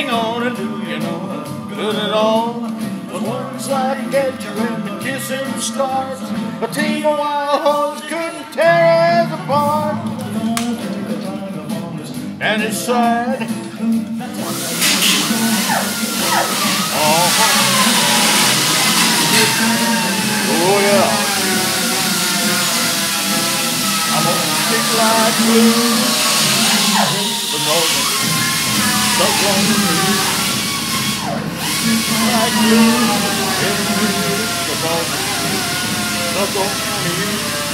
hang on and do you know good at all. But once I get you and the kissing starts, a team of wild hogs couldn't tear us apart. And it's sad. Oh yeah. I'm gonna stick like glue. Stuck on you. Like glue. Because I'm stuck on you.